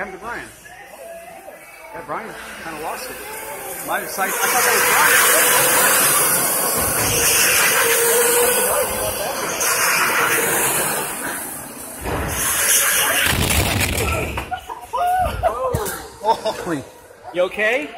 Happened to Brian? Yeah, Brian kind of lost it. My sight. I thought that was Brian. Oh, you okay?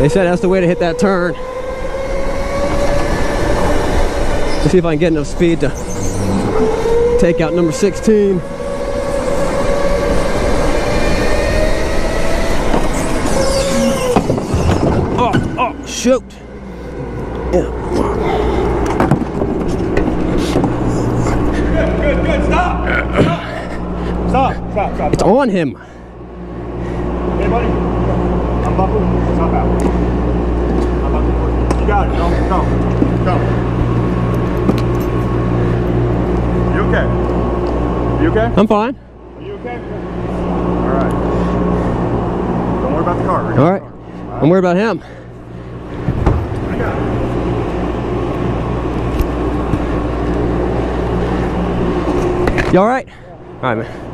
They said that's the way to hit that turn. Let's see if I can get enough speed to take out number 16. Oh, oh, shoot. Yeah. Good, good. Stop. Stop. Stop. Stop. It's on him. Hey, buddy. Unbuckle. Stop out. You got it. Go. Go. Go. You okay? You okay? I'm fine. Are you okay? All right. Don't worry about the car. All car. I'm worried about him. I got it. You all right? All right, man.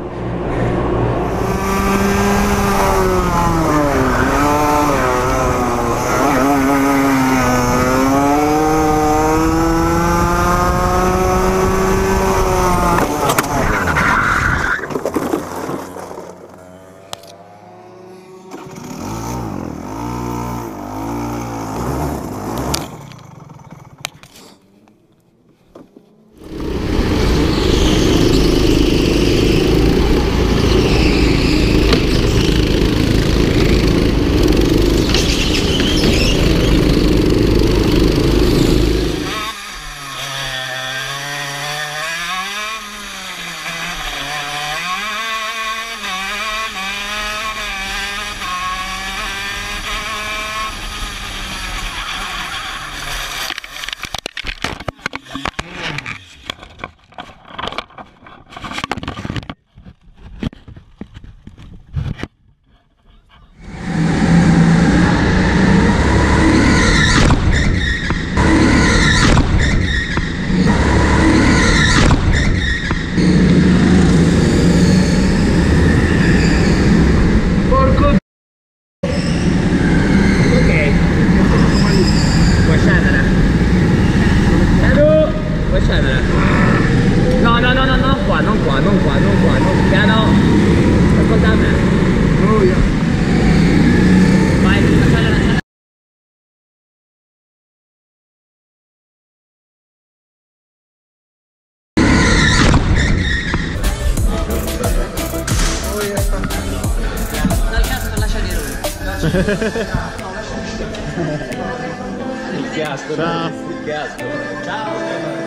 il chiastro. Ciao. Il chiastro. Ciao.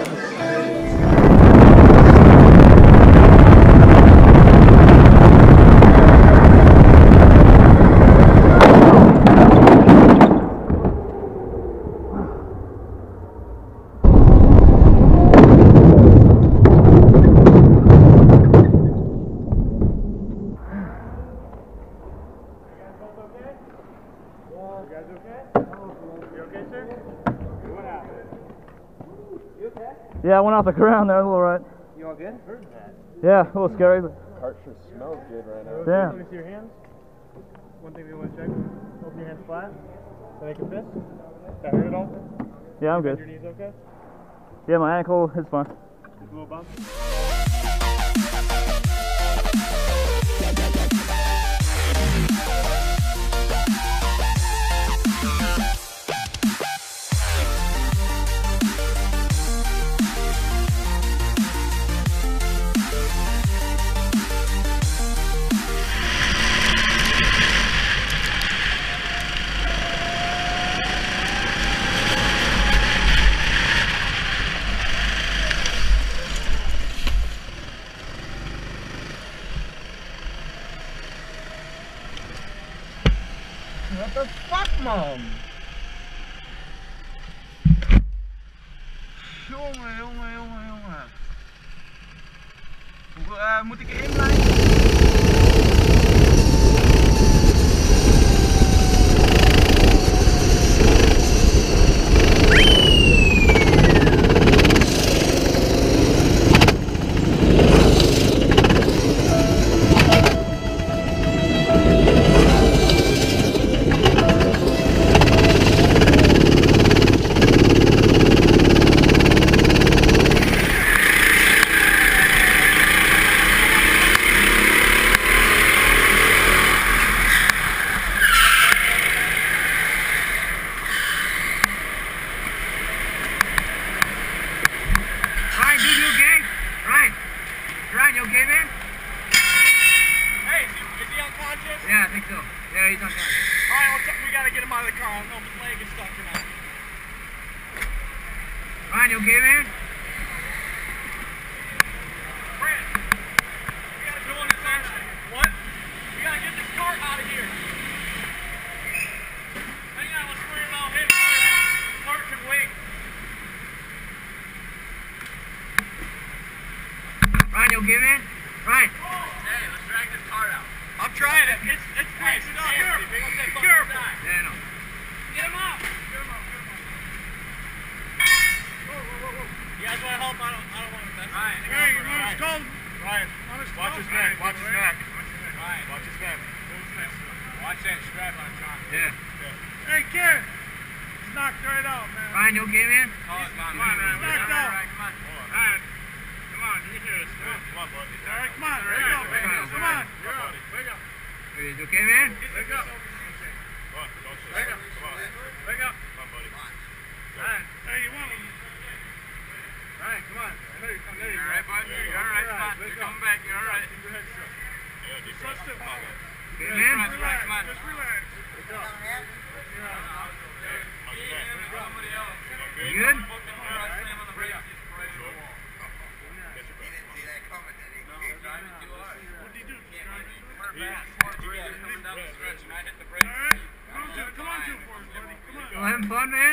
I went off the ground there a little right. You all good? Yeah, a little scary, but Cart sure smells good right now. yeah. Let me see your hands. One thing we want to check. Open your hands flat. Make a fist. That hurt at all? Yeah, I'm Your good. knees okay? Yeah, my ankle is fine. Just a little bump. Moet ik erin blijven? You? Hey, is he, is he unconscious? Yeah, I think so. Yeah, he's unconscious. Alright, well, we gotta get him out of the car. I don't know if his leg is stuck or not. Ryan, you okay, man? Brent, we gotta go on this action. What? We gotta get this cart out of here. Hang on, let's worry about him first. Cart can wait. Ryan, you okay, man? Ryan. Hey, let's drag this cart out. I'm trying it. It's it's crazy. Be careful. Be careful. Yeah, no. Get him out. Get him out. Get him out. Whoa, whoa, whoa, whoa. You guys want to help? I don't. I don't want to mess. Ryan, hey, you want his tongue? Ryan, watch his neck. Watch his neck. Watch his neck. Watch that strap on John. Yeah. Hey, kid. He's knocked right out, man. Ryan, you okay, man? Come on, come on, man. Knocked out. Come on. Ryan, come on. You can hear us. Come on, buddy. All right, come on. Wake up, baby. Come on. Wake up. Wake up. You okay, man? Wake up. Come on. Wake up. Come on. Wake up. Come on, buddy. Ryan. Hey, you want him? Ryan, come on move, come move. All right. Yeah, you're all right. Come on. Just come back. You're all right. Your head shook. Yeah, just trust him, Bubba. Just relax. Just relax. Good job. You're on. Good? Good? All right. Go ahead fun, man.